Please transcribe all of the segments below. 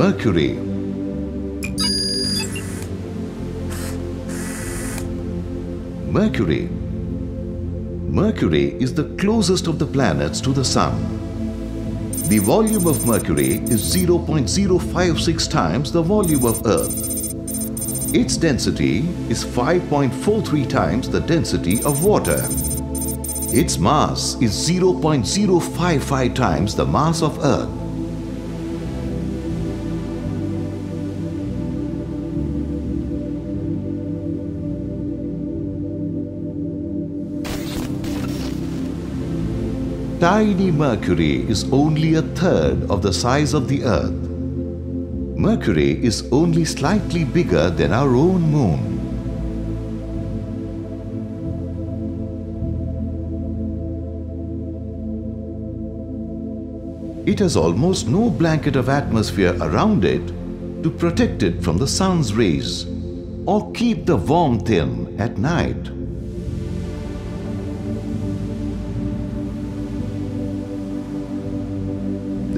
Mercury. Mercury. Mercury is the closest of the planets to the Sun. The volume of Mercury is 0.056 times the volume of Earth. Its density is 5.43 times the density of water. Its mass is 0.055 times the mass of Earth. Tiny Mercury is only a third of the size of the Earth. Mercury is only slightly bigger than our own moon. It has almost no blanket of atmosphere around it to protect it from the sun's rays or keep the warmth in at night.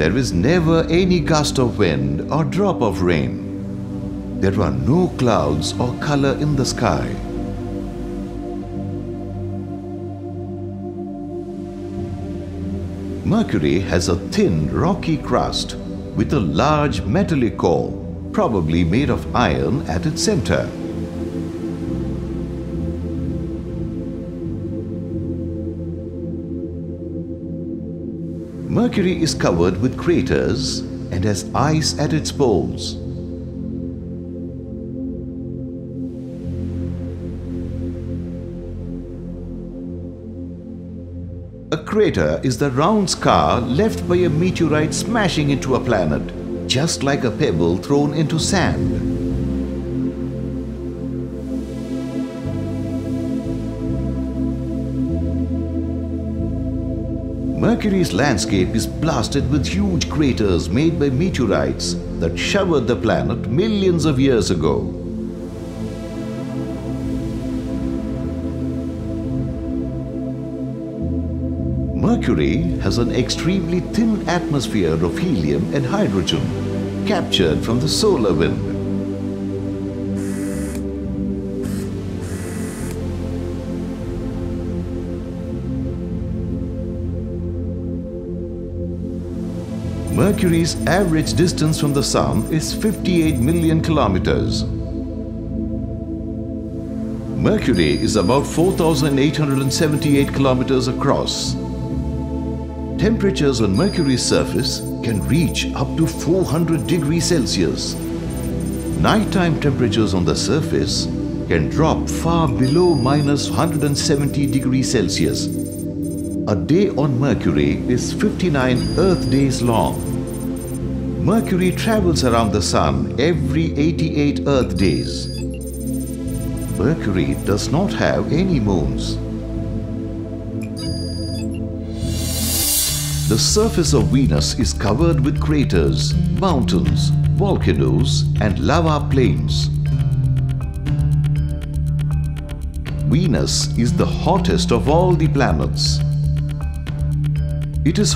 There is never any gust of wind or drop of rain. There are no clouds or color in the sky. Mercury has a thin, rocky crust with a large metallic core, probably made of iron at its center. Mercury is covered with craters and has ice at its poles. A crater is the round scar left by a meteorite smashing into a planet, just like a pebble thrown into sand. Mercury's landscape is blasted with huge craters made by meteorites that showered the planet millions of years ago. Mercury has an extremely thin atmosphere of helium and hydrogen captured from the solar wind. Mercury's average distance from the Sun is 58 million kilometers. Mercury is about 4,878 kilometers across. Temperatures on Mercury's surface can reach up to 400 degrees Celsius. Nighttime temperatures on the surface can drop far below minus 170 degrees Celsius. A day on Mercury is 59 Earth days long. Mercury travels around the Sun every 88 Earth days. Mercury does not have any moons. The surface of Venus is covered with craters, mountains, volcanoes and lava plains. Venus is the hottest of all the planets. It is